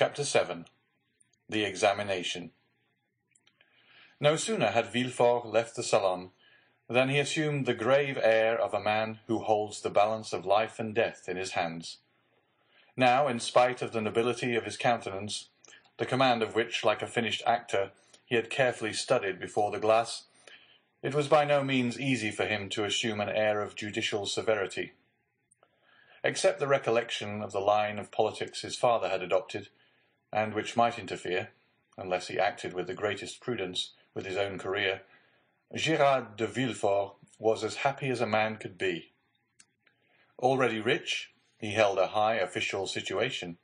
Chapter 7 The Examination No sooner had Villefort left the salon than he assumed the grave air of a man who holds the balance of life and death in his hands. Now, in spite of the nobility of his countenance, the command of which, like a finished actor, he had carefully studied before the glass, it was by no means easy for him to assume an air of judicial severity. Except the recollection of the line of politics his father had adopted, and which might interfere, unless he acted with the greatest prudence, with his own career, Girard de Villefort was as happy as a man could be. Already rich, he held a high official situation.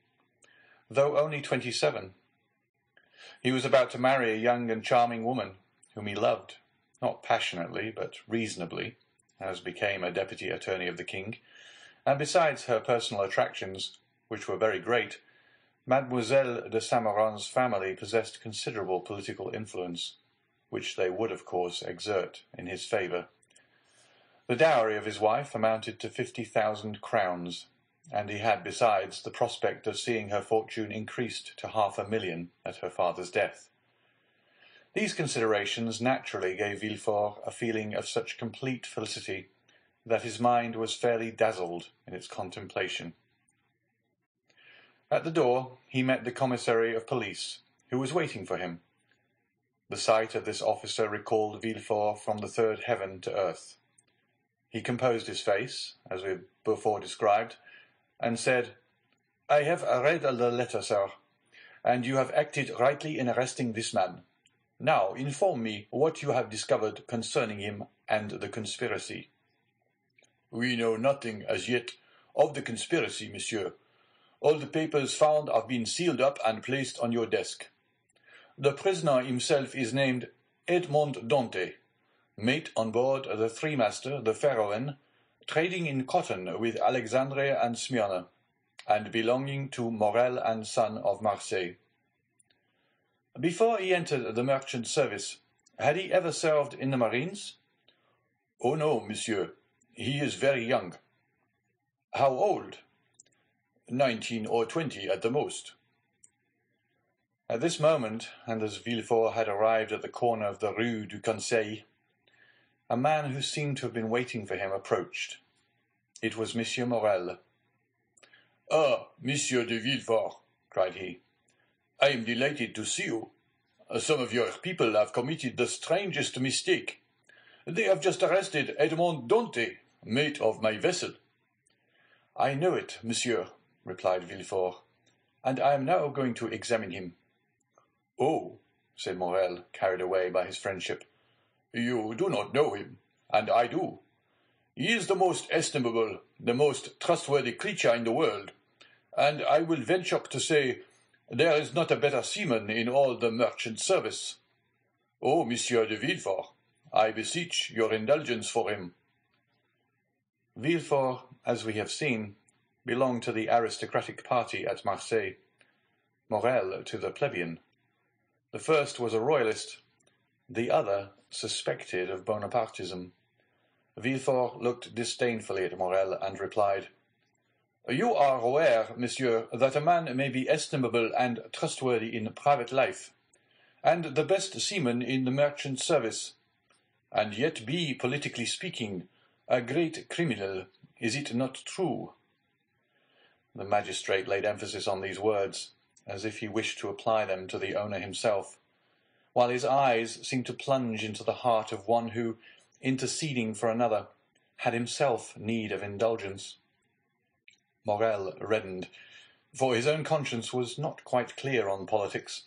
Though only twenty-seven, he was about to marry a young and charming woman whom he loved, not passionately, but reasonably, as became a deputy attorney of the king, and besides her personal attractions, which were very great, Mademoiselle de Saint Méran's family possessed considerable political influence, which they would, of course, exert in his favor. The dowry of his wife amounted to fifty thousand crowns, and he had, besides, the prospect of seeing her fortune increased to half a million at her father's death. These considerations naturally gave Villefort a feeling of such complete felicity that his mind was fairly dazzled in its contemplation. At the door he met the commissary of police, who was waiting for him. The sight of this officer recalled Villefort from the third heaven to earth. He composed his face, as we have before described, and said, I have read the letter, sir, and you have acted rightly in arresting this man. Now inform me what you have discovered concerning him and the conspiracy. We know nothing as yet of the conspiracy, monsieur. All the papers found have been sealed up and placed on your desk. The prisoner himself is named Edmond Dantès, mate on board the three-master, the Pharaon, trading in cotton with Alexandria and Smyrna, and belonging to Morrel and Son of Marseille. Before he entered the merchant service, had he ever served in the marines? Oh no, monsieur. He is very young. How old? Nineteen or twenty at the most. At this moment, and as Villefort had arrived at the corner of the Rue du Conseil, a man who seemed to have been waiting for him approached. It was Monsieur Morrel. "Ah, Monsieur de Villefort!" cried he. "I am delighted to see you. Some of your people have committed the strangest mistake. They have just arrested Edmond Dantès, mate of my vessel." "I know it, monsieur," replied Villefort, "and I am now going to examine him." "Oh," said Morrel, carried away by his friendship, "you do not know him, and I do. He is the most estimable, the most trustworthy creature in the world, and I will venture to say there is not a better seaman in all the merchant service. Oh, Monsieur de Villefort, I beseech your indulgence for him." Villefort, as we have seen, belonged to the aristocratic party at Marseilles, Morrel to the plebeian. The first was a royalist, the other suspected of Bonapartism. Villefort looked disdainfully at Morrel and replied, "You are aware, monsieur, that a man may be estimable and trustworthy in private life, and the best seaman in the merchant service, and yet be, politically speaking, a great criminal. Is it not true?" The magistrate laid emphasis on these words as if he wished to apply them to the owner himself, while his eyes seemed to plunge into the heart of one who, interceding for another, had himself need of indulgence. Morrel reddened, for his own conscience was not quite clear on politics.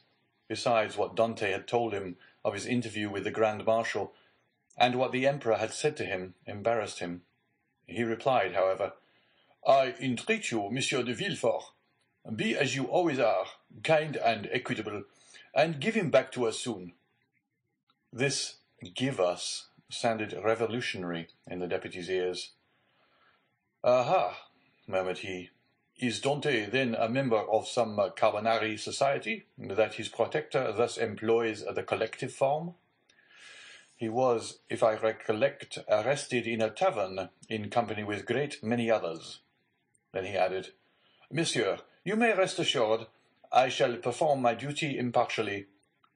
Besides, what Dantès had told him of his interview with the Grand Marshal, and what the Emperor had said to him, embarrassed him. He replied, however, I entreat you, Monsieur de Villefort, be as you always are, kind and equitable, and give him back to us soon." This "give us" sounded revolutionary in the deputy's ears. "Aha!" murmured he. "Is Dantès then a member of some Carbonari society, that his protector thus employs the collective form?" "He was, if I recollect, arrested in a tavern, in company with great many others." Then he added, "Monsieur, you may rest assured I shall perform my duty impartially,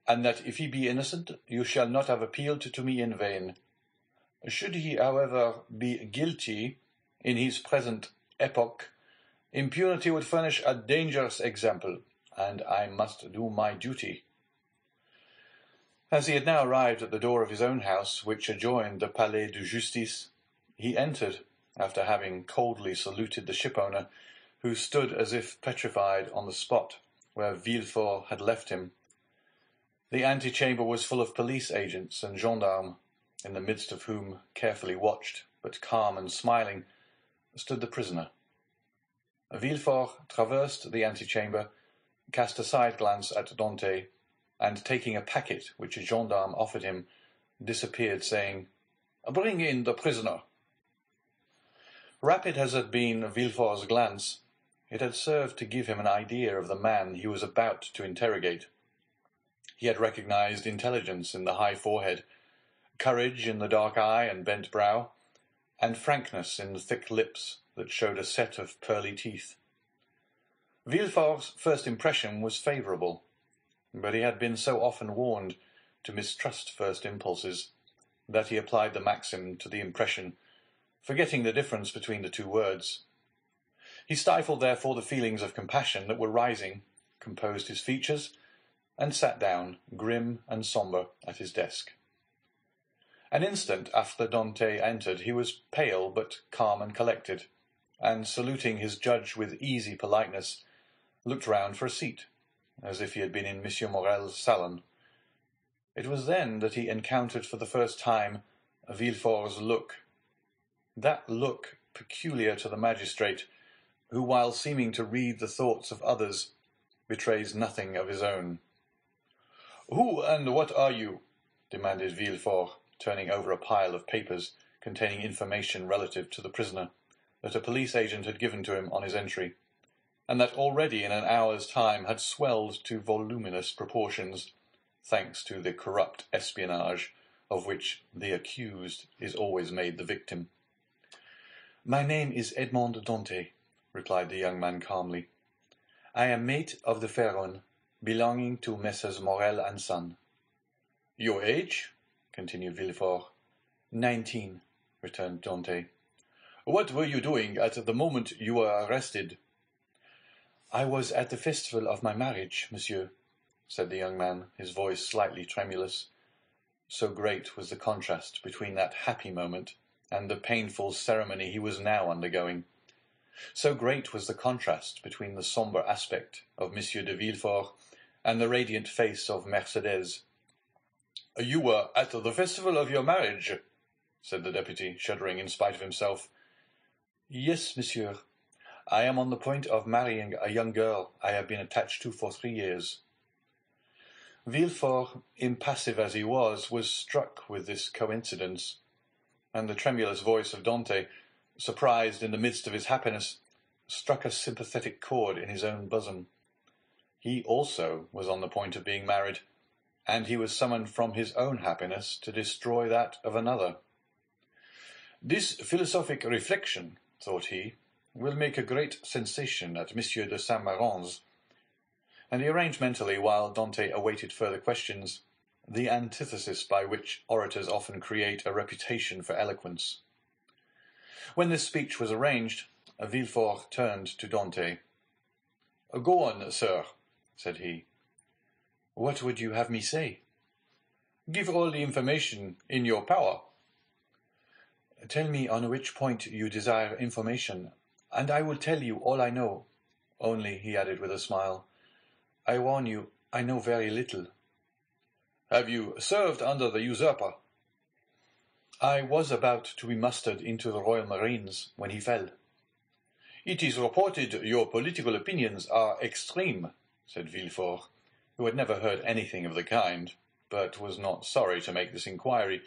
and that if he be innocent, you shall not have appealed to me in vain. Should he, however, be guilty in his present epoch, impunity would furnish a dangerous example, and I must do my duty. As he had now arrived at the door of his own house, which adjoined the Palais de Justice, he entered, after having coldly saluted the shipowner, who stood as if petrified on the spot where Villefort had left him. The antechamber was full of police agents and gendarmes, in the midst of whom, carefully watched, but calm and smiling, stood the prisoner. Villefort traversed the antechamber, cast a side glance at Dantès, and taking a packet which a gendarme offered him, disappeared, saying, Bring in the prisoner. Rapid as had been Villefort's glance, it had served to give him an idea of the man he was about to interrogate. He had recognized intelligence in the high forehead, courage in the dark eye and bent brow, and frankness in the thick lips that showed a set of pearly teeth. Villefort's first impression was favorable, but he had been so often warned to mistrust first impulses that he applied the maxim to the impression, forgetting the difference between the two words. He stifled therefore the feelings of compassion that were rising, composed his features, and sat down, grim and sombre, at his desk. An instant after Dantès entered he was pale but calm and collected, and saluting his judge with easy politeness, looked round for a seat, as if he had been in Monsieur Morrel's salon. It was then that he encountered for the first time Villefort's look. That look peculiar to the magistrate, who, while seeming to read the thoughts of others, betrays nothing of his own. "Who and what are you?" demanded Villefort turning over a pile of papers containing information relative to the prisoner that a police agent had given to him on his entry, and that already in an hour's time had swelled to voluminous proportions, thanks to the corrupt espionage of which the accused is always made the victim. My name is Edmond Dantès, replied the young man calmly. I am mate of the Pharaon, belonging to Messrs. Morrel and Son. Your age? continued Villefort. Nineteen, returned Dantès. What were you doing at the moment you were arrested? I was at the festival of my marriage, monsieur, said the young man, his voice slightly tremulous. So great was the contrast between that happy moment the painful ceremony he was now undergoing. So great was the contrast between the sombre aspect of Monsieur de Villefort and the radiant face of Mercédès, "You were at the festival of your marriage," said the deputy, shuddering in spite of himself. "Yes, monsieur. I am on the point of marrying a young girl I have been attached to for three years." Villefort, impassive as he was, was struck with this coincidence, and the tremulous voice of Dantès, surprised in the midst of his happiness, struck a sympathetic chord in his own bosom. He also was on the point of being married and he was summoned from his own happiness to destroy that of another. This philosophic reflection, thought he, will make a great sensation at Monsieur de Saint Méran's. And he arranged mentally, while Dantès awaited further questions, the antithesis by which orators often create a reputation for eloquence. When this speech was arranged, Villefort turned to Dantès. Go on, sir, said he. What would you have me say? Give all the information in your power. Tell me on which point you desire information, and I will tell you all I know. Only, he added with a smile, I warn you, I know very little. Have you served under the usurper? I was about to be mustered into the Royal Marines when he fell. It is reported your political opinions are extreme, said Villefort who had never heard anything of the kind, but was not sorry to make this inquiry,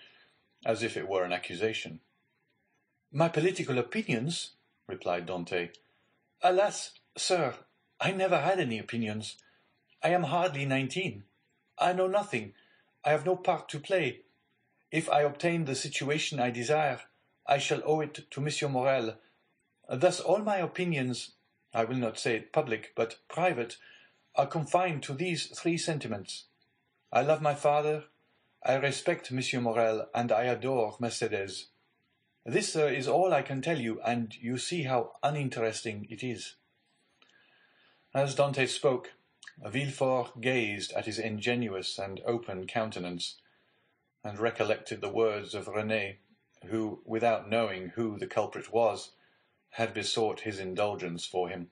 as if it were an accusation. My political opinions, replied Dantès. Alas, sir, I never had any opinions. I am hardly nineteen. I know nothing. I have no part to play. If I obtain the situation I desire, I shall owe it to Monsieur Morrel. Thus all my opinions, I will not say it public, but private, are confined to these three sentiments. I love my father, I respect Monsieur Morrel, and I adore Mercédès. This, sir, is all I can tell you, and you see how uninteresting it is. As Dantès spoke, Villefort gazed at his ingenuous and open countenance, and recollected the words of Renée, who, without knowing who the culprit was, had besought his indulgence for him.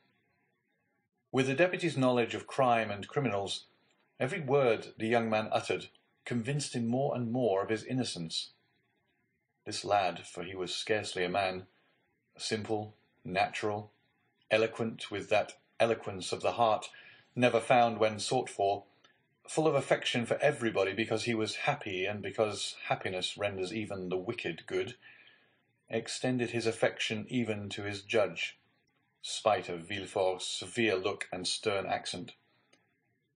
With the deputy's knowledge of crime and criminals, every word the young man uttered convinced him more and more of his innocence. This lad, for he was scarcely a man, simple, natural, eloquent with that eloquence of the heart never found when sought for, full of affection for everybody because he was happy and because happiness renders even the wicked good, extended his affection even to his judge, spite of Villefort's severe look and stern accent.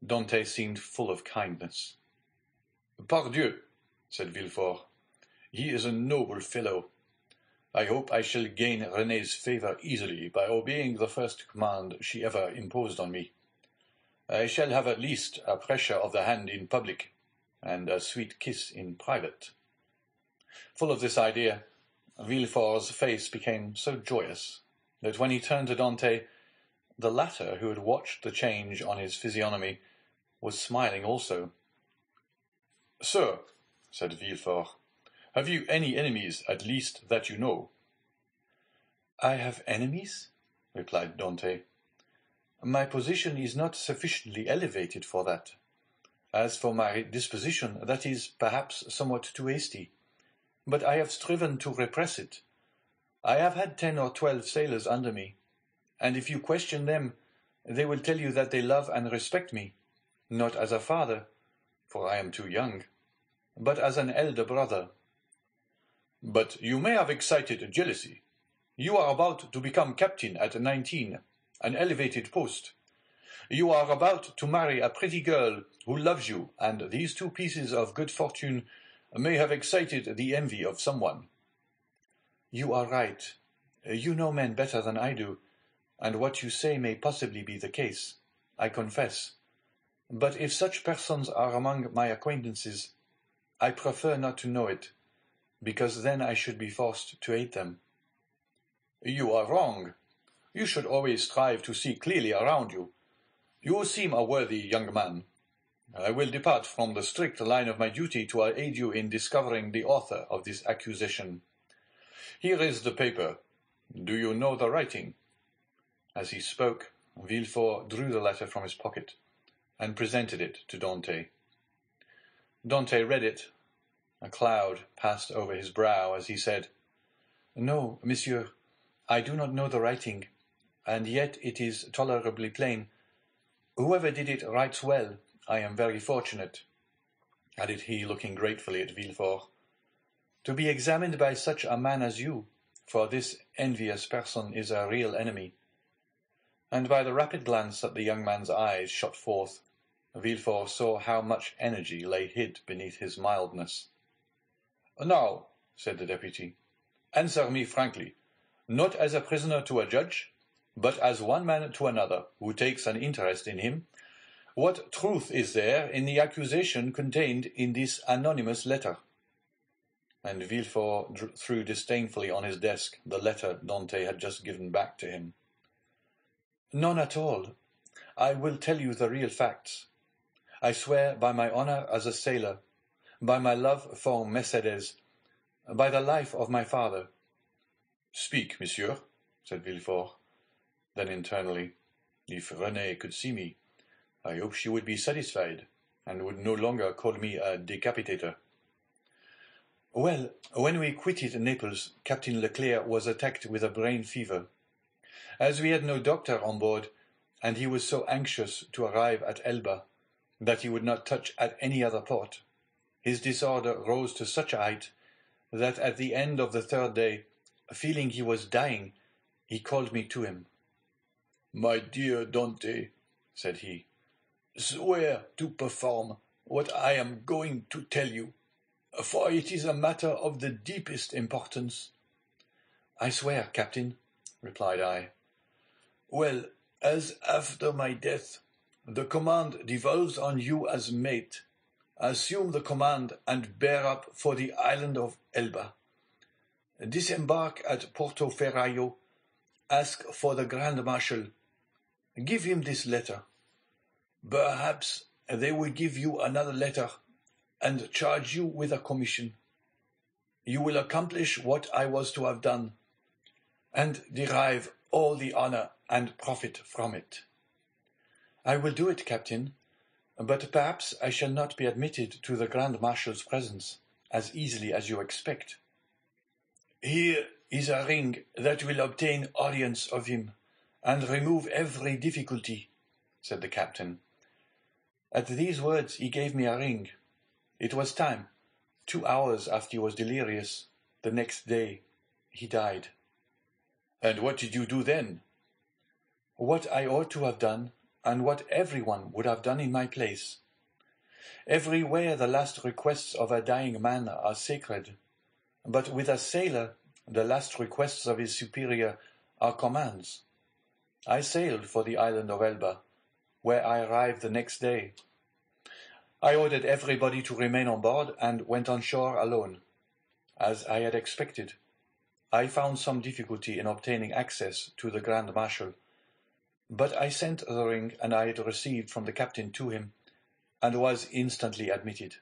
Dantès seemed full of kindness. Pardieu, said Villefort, he is a noble fellow. I hope I shall gain Renée's favor easily by obeying the first command she ever imposed on me. I shall have at least a pressure of the hand in public, and a sweet kiss in private. Full of this idea, Villefort's face became so joyous that when he turned to Dantès, the latter, who had watched the change on his physiognomy, was smiling also. Sir, said Villefort, have you any enemies, at least, that you know? I have enemies? replied Dantès. My position is not sufficiently elevated for that. As for my disposition, that is, perhaps, somewhat too hasty. But I have striven to repress it. I have had ten or twelve sailors under me, and if you question them, they will tell you that they love and respect me, not as a father, for I am too young, but as an elder brother. But you may have excited jealousy. You are about to become captain at nineteen an elevated post. You are about to marry a pretty girl who loves you, and these two pieces of good fortune may have excited the envy of someone. You are right. You know men better than I do, and what you say may possibly be the case, I confess. But if such persons are among my acquaintances, I prefer not to know it, because then I should be forced to hate them. You are wrong. You should always strive to see clearly around you. You seem a worthy young man. I will depart from the strict line of my duty to aid you in discovering the author of this accusation. Here is the paper. Do you know the writing? As he spoke, Villefort drew the letter from his pocket and presented it to Dantès. Dantès read it. A cloud passed over his brow as he said, No, monsieur, I do not know the writing and yet it is tolerably plain. Whoever did it writes well. I am very fortunate, added he, looking gratefully at Villefort, to be examined by such a man as you, for this envious person is a real enemy. And by the rapid glance that the young man's eyes shot forth, Villefort saw how much energy lay hid beneath his mildness. Now, said the deputy, answer me frankly, not as a prisoner to a judge, but as one man to another who takes an interest in him, what truth is there in the accusation contained in this anonymous letter? And Villefort threw disdainfully on his desk the letter Dantès had just given back to him. None at all. I will tell you the real facts. I swear by my honor as a sailor, by my love for Mercédès, by the life of my father. Speak, monsieur, said Villefort. Then internally, if Renée could see me, I hope she would be satisfied, and would no longer call me a decapitator. Well, when we quitted Naples, Captain Leclere was attacked with a brain fever. As we had no doctor on board, and he was so anxious to arrive at Elba that he would not touch at any other port, his disorder rose to such a height that at the end of the third day, feeling he was dying, he called me to him. My dear Dantès, said he, swear to perform what I am going to tell you, for it is a matter of the deepest importance. I swear, captain, replied I. Well, as after my death, The command devolves on you as mate. Assume the command and bear up for the island of Elba. Disembark at Porto Ferraio. Ask for the Grand Marshal. Give him this letter. Perhaps they will give you another letter and charge you with a commission. You will accomplish what I was to have done, and derive all the honor and profit from it. I will do it, Captain, but perhaps I shall not be admitted to the Grand Marshal's presence as easily as you expect. Here is a ring that will obtain audience of him and remove every difficulty, said the captain. At these words he gave me a ring. It was time. Two hours after he was delirious, the next day, he died. And what did you do then? What I ought to have done, and what everyone would have done in my place. Everywhere the last requests of a dying man are sacred, but with a sailor the last requests of his superior are commands. I sailed for the island of Elba, where I arrived the next day. I ordered everybody to remain on board and went on shore alone. As I had expected, I found some difficulty in obtaining access to the Grand Marshal, but I sent the ring and I had received from the captain to him, and was instantly admitted.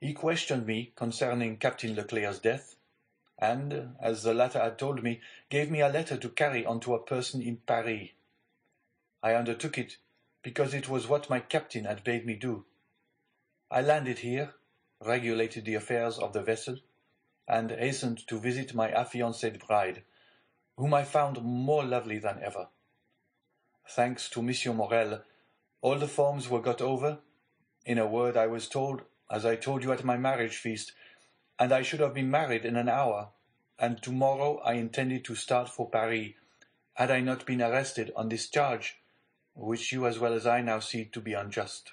He questioned me concerning Captain Leclere's death, and, as the latter had told me, gave me a letter to carry on to a person in Paris. I undertook it because it was what my captain had bade me do. I landed here, regulated the affairs of the vessel, and hastened to visit my affianced bride, whom I found more lovely than ever. Thanks to Monsieur Morrel, all the forms were got over. In a word, I was told, as I told you at my marriage feast, and I should have been married in an hour, and tomorrow I intended to start for Paris, had I not been arrested on this charge, which you as well as I now see to be unjust.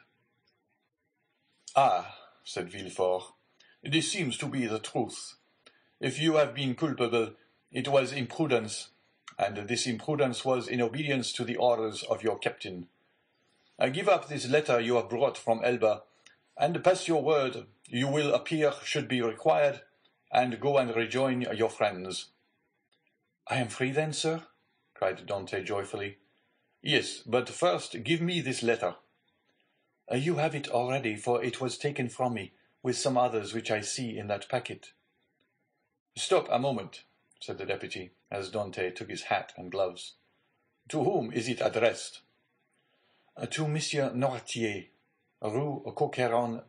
Ah, said Villefort, this seems to be the truth. If you have been culpable, it was imprudence, and this imprudence was in obedience to the orders of your captain. I give up this letter you have brought from Elba, and pass your word you will appear should be required, and go and rejoin your friends. I am free then, sir? cried Dantès joyfully. Yes, but first give me this letter. Uh, you have it already, for it was taken from me, with some others which I see in that packet. Stop a moment, said the deputy, as Dantès took his hat and gloves. To whom is it addressed? Uh, to Monsieur Noirtier, Rue Coq-Héron,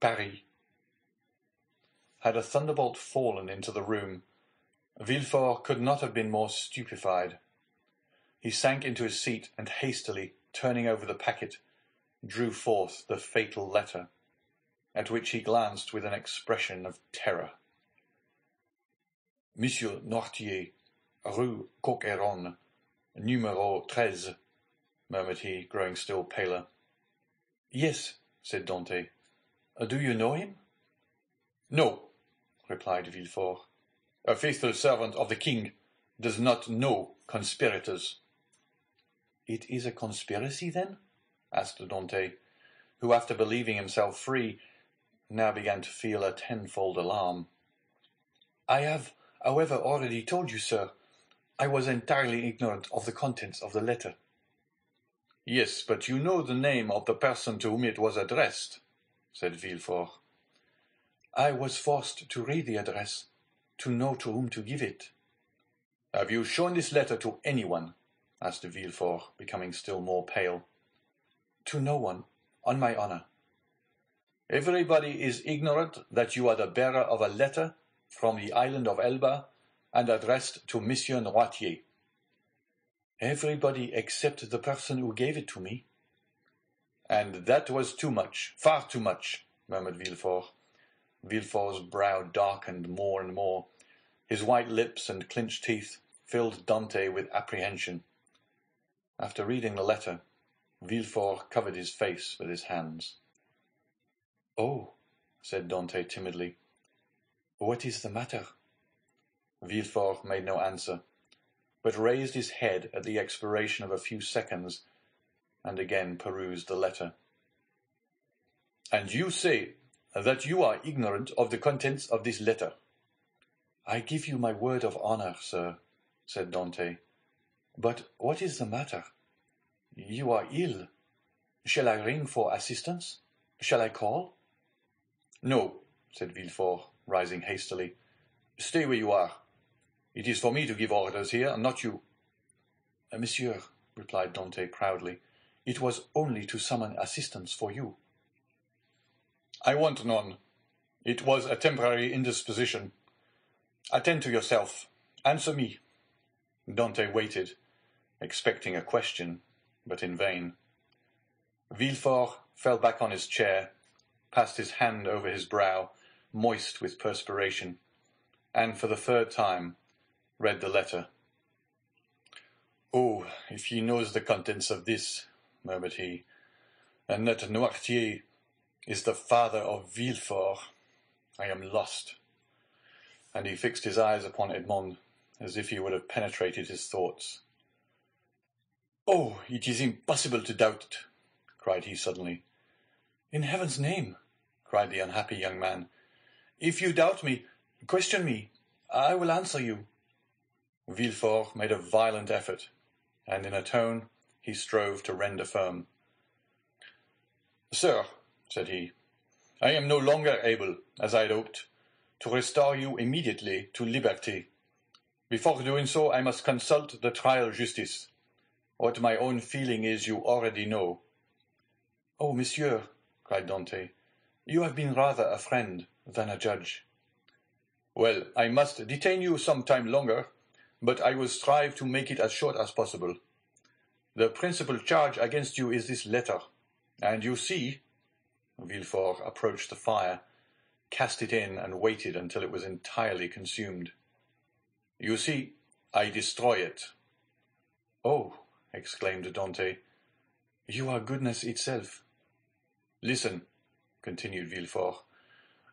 Paris. Had a thunderbolt fallen into the room, Villefort could not have been more stupefied. He sank into his seat and hastily, turning over the packet, drew forth the fatal letter, at which he glanced with an expression of terror. Monsieur Noirtier, Rue Coq-Héron, numéro treize, murmured he, growing still paler. Yes, said Dantès. Uh, do you know him? No, replied Villefort. A faithful servant of the king does not know conspirators. It is a conspiracy, then? asked Dantès, who, after believing himself free, now began to feel a tenfold alarm. I have, however, already told you, sir, I was entirely ignorant of the contents of the letter. Yes, but you know the name of the person to whom it was addressed, said Villefort. I was forced to read the address, to know to whom to give it. Have you shown this letter to anyone? asked Villefort, becoming still more pale. To no one, on my honor. Everybody is ignorant that you are the bearer of a letter from the island of Elba and addressed to Monsieur Noirtier. Everybody except the person who gave it to me. And that was too much, far too much, murmured Villefort. Villefort's brow darkened more and more. His white lips and clenched teeth filled Dantès with apprehension. After reading the letter, Villefort covered his face with his hands. "Oh," said Dantès timidly, "what is the matter?" Villefort made no answer, but raised his head at the expiration of a few seconds, and again perused the letter. And you say that you are ignorant of the contents of this letter. I give you my word of honor, sir, said Dantès. But what is the matter? You are ill. Shall I ring for assistance? Shall I call? No, said Villefort, rising hastily. Stay where you are. It is for me to give orders here, and not you. Uh, monsieur, replied Dantès proudly, it was only to summon assistance for you. I want none. It was a temporary indisposition. Attend to yourself. Answer me. Dantès waited, expecting a question, but in vain. Villefort fell back on his chair, passed his hand over his brow, moist with perspiration, and for the third time read the letter. Oh, if he knows the contents of this, murmured he, and that Noirtier is the father of Villefort, I am lost. And he fixed his eyes upon Edmond, as if he would have penetrated his thoughts. Oh, it is impossible to doubt it, cried he suddenly. In heaven's name, cried the unhappy young man, if you doubt me, question me. I will answer you. Villefort made a violent effort, and in a tone he strove to render firm. Sir, said he, I am no longer able, as I had hoped, to restore you immediately to liberty. Before doing so, I must consult the trial justice. What my own feeling is you already know. Oh, monsieur, cried Dantès, you have been rather a friend than a judge. Well, I must detain you some time longer, but I will strive to make it as short as possible. The principal charge against you is this letter, and you see, Villefort approached the fire, cast it in, and waited until it was entirely consumed. You see, I destroy it. Oh, exclaimed Dantès, you are goodness itself. Listen, continued Villefort.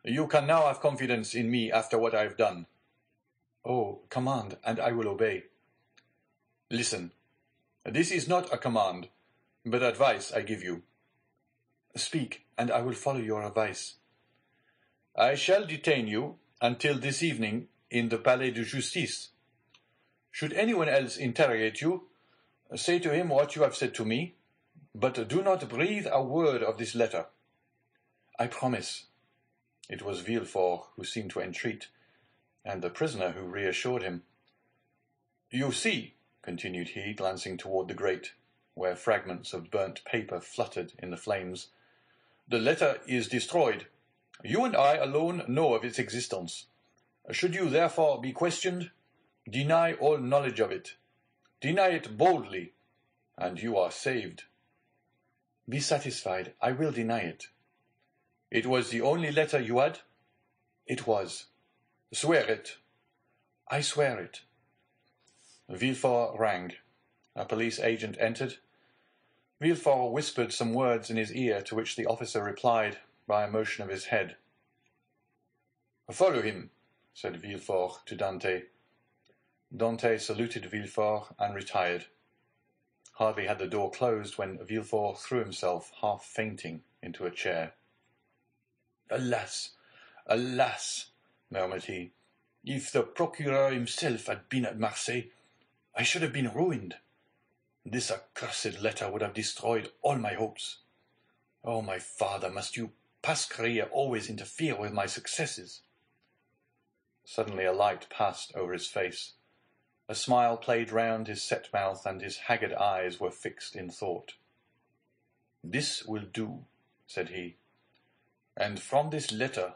You can now have confidence in me after what I have done. Oh, command, and I will obey. Listen, this is not a command, but advice I give you. Speak, and I will follow your advice. I shall detain you until this evening in the Palais de Justice. Should anyone else interrogate you, say to him what you have said to me, but do not breathe a word of this letter. I promise. It was Villefort who seemed to entreat, and the prisoner who reassured him. You see, continued he, glancing toward the grate, where fragments of burnt paper fluttered in the flames, the letter is destroyed. You and I alone know of its existence. Should you therefore be questioned, deny all knowledge of it. Deny it boldly, and you are saved. Be satisfied, I will deny it. It was the only letter you had? It was. Swear it. I swear it. Villefort rang. A police agent entered. Villefort whispered some words in his ear to which the officer replied by a motion of his head. Follow him, said Villefort to Dantès. Dantès saluted Villefort and retired. Hardly had the door closed when Villefort threw himself, half fainting, into a chair. Alas, alas, murmured he, if the procureur himself had been at Marseilles, I should have been ruined. This accursed letter would have destroyed all my hopes. Oh, my father, must you, Pasquerry, always interfere with my successes? Suddenly a light passed over his face. A smile played round his set mouth, and his haggard eyes were fixed in thought. This will do, said he and from this letter,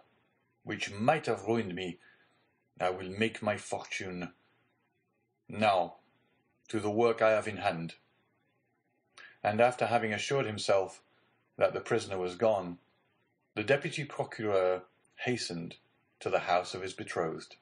which might have ruined me, I will make my fortune. Now, to the work I have in hand. And after having assured himself that the prisoner was gone, the deputy procureur hastened to the house of his betrothed.